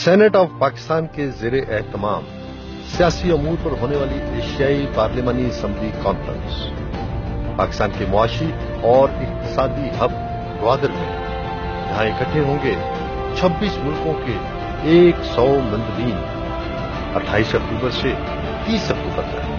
Senate of Pakistan के जेर एहतमाम सियासी अमूर पर होने वाली एशियाई पार्लियामानी असम्बली कॉन्फ्रेंस। पाकिस्तान के मुआशी और इकतसादी हब ग्वादर में जहाँ इकट्ठे होंगे 26 मुल्कों के 100 मंदबीन 28 अक्टूबर से 30 अक्टूबर तक।